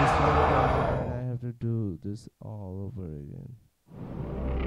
I have to do this all over again.